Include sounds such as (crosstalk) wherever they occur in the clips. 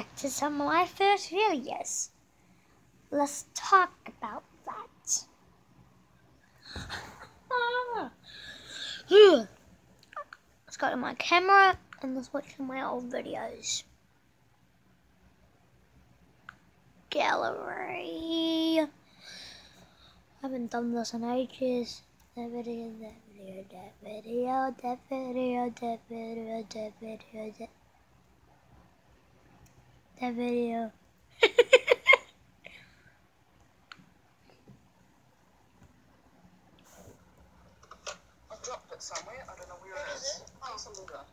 back to some of my first videos. Let's talk about that. (laughs) Hmm. let's go to my camera and let's watch some of my old videos. Gallery. I haven't done this in ages. That video, that video, that video, that video, that video, that video, that that video. (laughs) I dropped it somewhere. I don't know where it is. Oh, somewhere.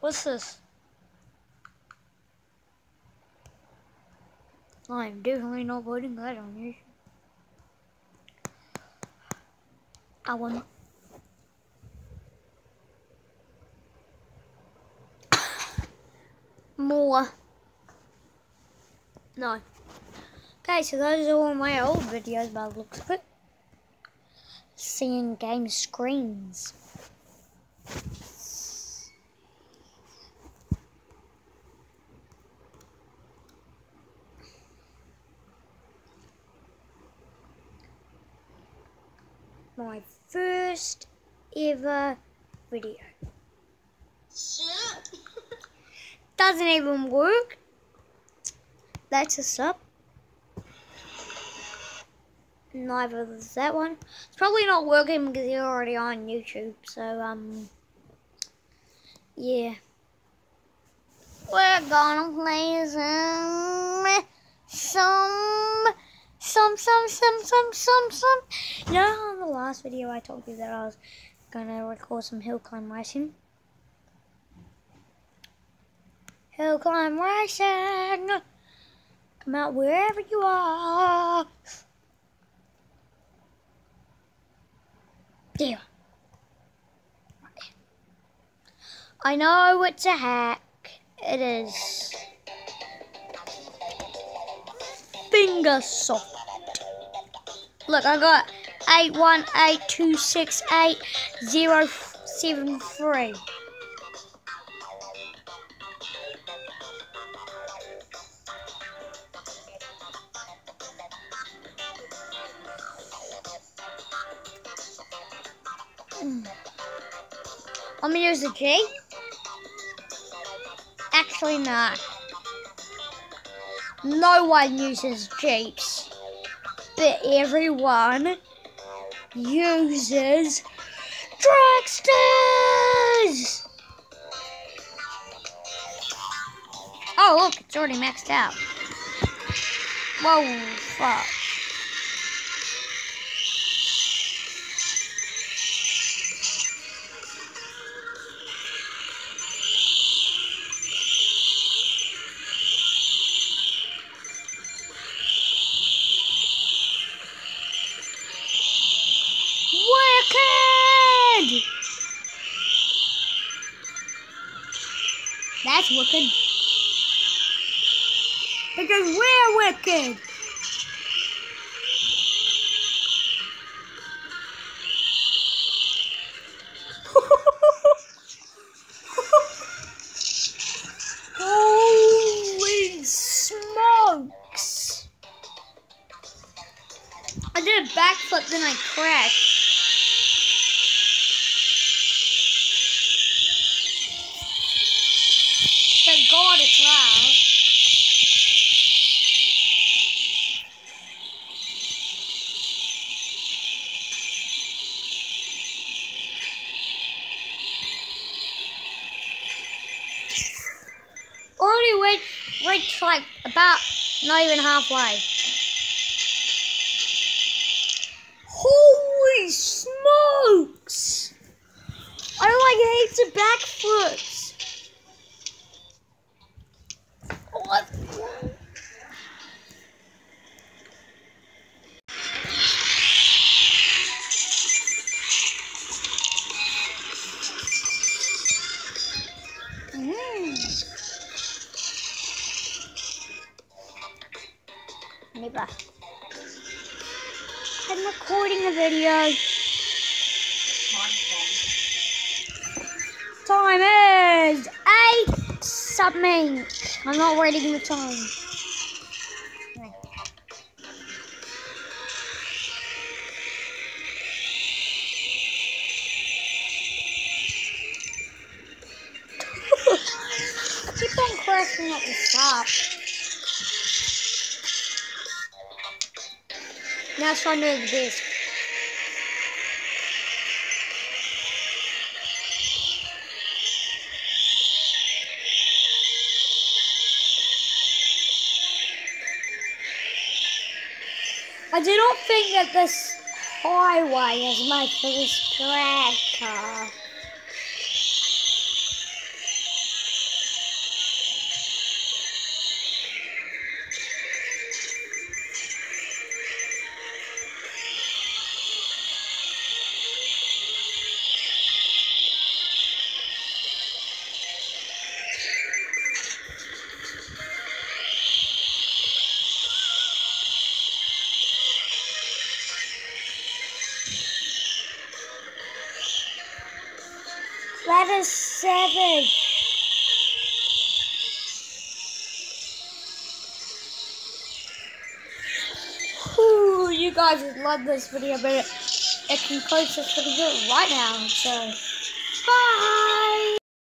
What's this? I'm definitely not putting that on you. I want. More. No. Okay, so those are all my old videos by the looks of it. Seeing game screens. my first ever video. Doesn't even work. That's a sub. Neither does that one. It's probably not working because you're already on YouTube. So, um, yeah. We're gonna play some, some, some, some, some, some, some, some. You know how in the last video I told you that I was gonna record some hill climb racing? Hill climb racing! Come out wherever you are! There. I know it's a hack. It is. Fingersoft. Look, I got eight one eight two six eight zero seven three. I'm gonna use the G. Actually, not. No one uses Jeeps, but everyone uses dragsters. Oh, look, it's already maxed out. Whoa, fuck. Wicked. Because we're wicked. (laughs) Holy smokes! I did a backflip, then I crashed. God it's loud. Already reached like about not even halfway. Holy smokes! I like heaps of backflips. Never. I'm recording a video. Time is. up, something. I'm not waiting the time. (laughs) Keep on crashing at the stop. Now it's. I do not think that this highway is made for this drag That is seven. You guys would love this video, but it, it concludes this video right now. So, bye.